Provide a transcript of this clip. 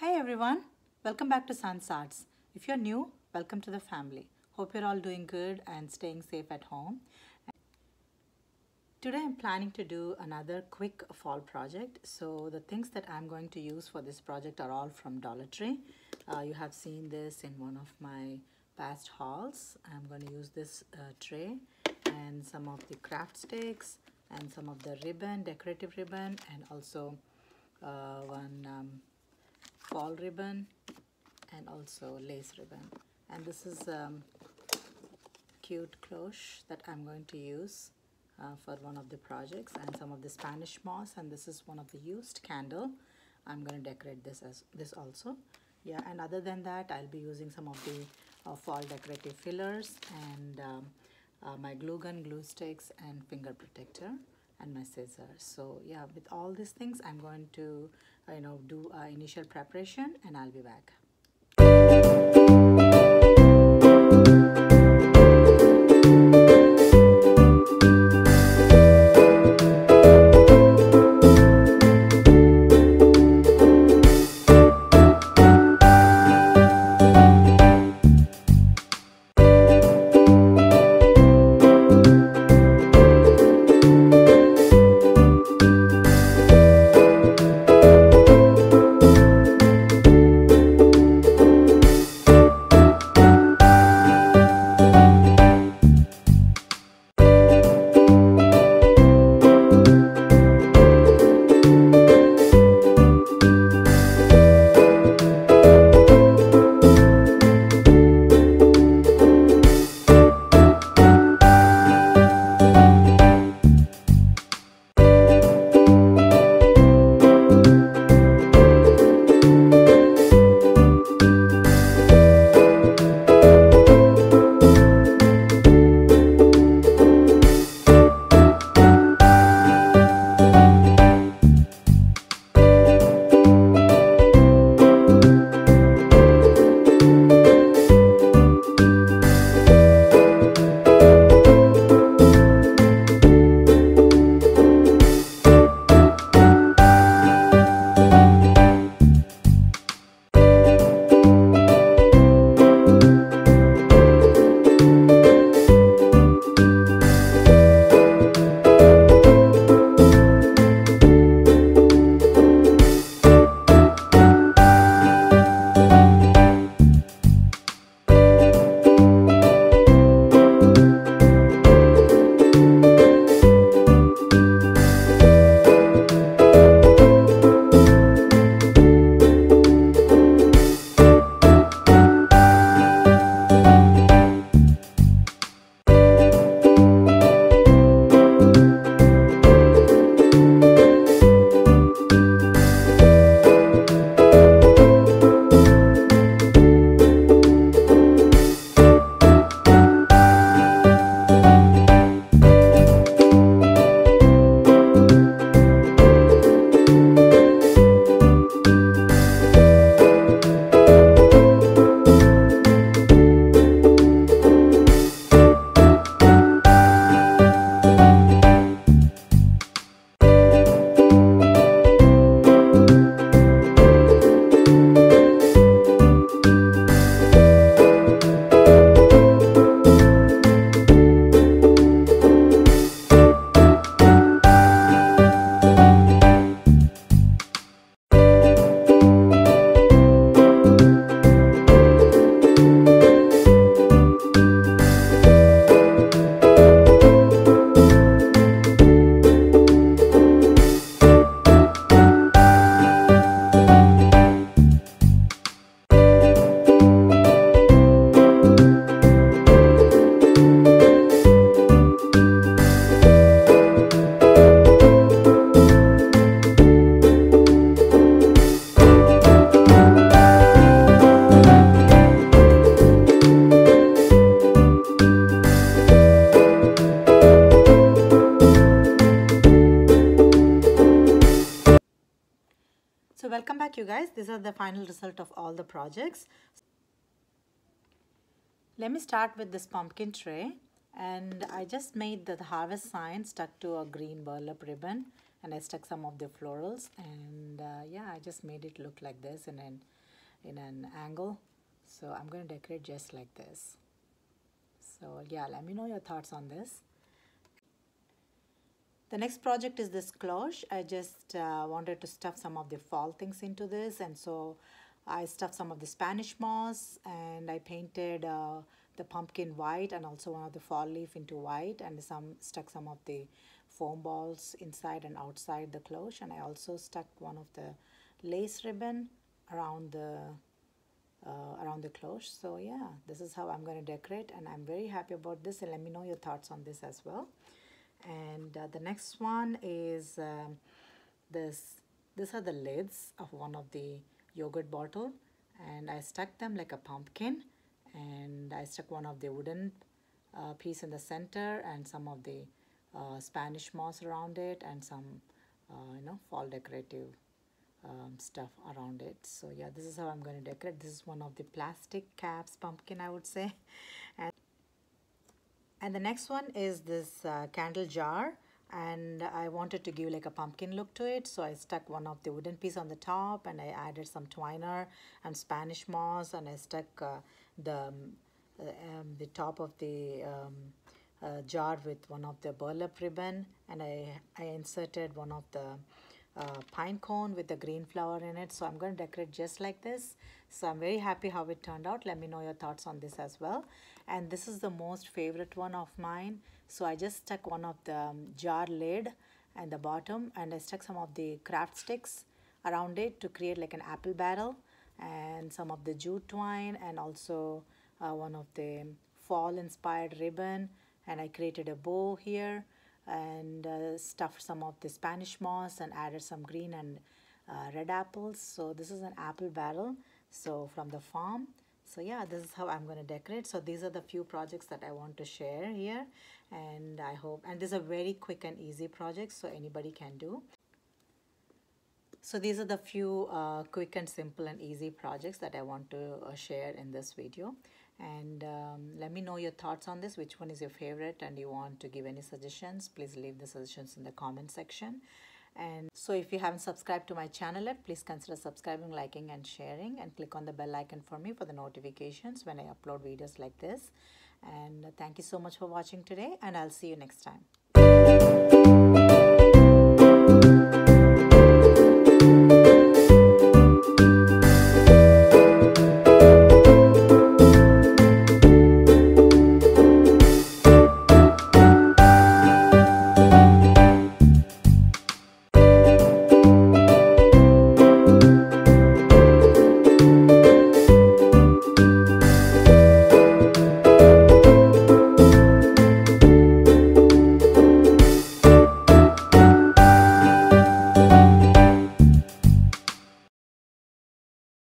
Hi everyone, welcome back to Sun's Arts. If you're new, welcome to the family. Hope you're all doing good and staying safe at home. Today I'm planning to do another quick fall project. So the things that I'm going to use for this project are all from Dollar Tree. Uh, you have seen this in one of my past hauls. I'm going to use this uh, tray and some of the craft sticks and some of the ribbon, decorative ribbon and also uh, one um, fall ribbon and also lace ribbon. And this is um, cute cloche that I'm going to use uh, for one of the projects and some of the Spanish moss and this is one of the used candle. I'm going to decorate this as this also. Yeah, and other than that, I'll be using some of the uh, fall decorative fillers and um, uh, my glue gun, glue sticks and finger protector and my scissors. So yeah, with all these things, I'm going to, uh, you know, do uh, initial preparation and I'll be back. Welcome back you guys. These are the final result of all the projects. Let me start with this pumpkin tray. And I just made the, harvest sign stuck to a green burlap ribbon. And I stuck some of the florals. And uh, yeah I just made it look like this in an in an angle. So I'm going to decorate just like this. So yeah let me know your thoughts on this the next project is this cloche. I just uh, wanted to stuff some of the fall things into this and so I stuffed some of the Spanish moss and I painted uh, the pumpkin white and also one of the fall leaf into white and some stuck some of the foam balls inside and outside the cloche and I also stuck one of the lace ribbon around the uh, around the cloche. So yeah this is how I'm going to decorate and I'm very happy about this and let me know your thoughts on this as well and uh, the next one is um, this these are the lids of one of the yogurt bottle. And I stuck them like a pumpkin. And I stuck one of the wooden uh, piece in the center and some of the uh, Spanish moss around it and some uh, you know fall decorative um, stuff around it. So yeah this is how I'm going to decorate. This is one of the plastic caps pumpkin I would say. And and the next one is this uh, candle jar. And I wanted to give like a pumpkin look to it. So I stuck one of the wooden piece on the top and I added some twiner and Spanish moss. And I stuck uh, the um, uh, um, the top of the um, uh, jar with one of the burlap ribbon. And I, I inserted one of the uh, pine cone with the green flower in it. So I'm going to decorate just like this. So I'm very happy how it turned out. Let me know your thoughts on this as well. And this is the most favorite one of mine. So I just stuck one of the um, jar lid and the bottom and I stuck some of the craft sticks around it to create like an apple barrel and some of the jute twine and also uh, one of the fall inspired ribbon. And I created a bow here and uh, stuffed some of the Spanish moss and added some green and uh, red apples. So this is an apple barrel so from the farm. So yeah this is how I'm going to decorate. So these are the few projects that I want to share here and I hope and these are very quick and easy projects so anybody can do. So these are the few uh, quick and simple and easy projects that I want to uh, share in this video and um, let me know your thoughts on this. Which one is your favorite? And you want to give any suggestions? Please leave the suggestions in the comment section. And so if you haven't subscribed to my channel yet please consider subscribing liking and sharing. And click on the bell icon for me for the notifications when I upload videos like this. And thank you so much for watching today. And I'll see you next time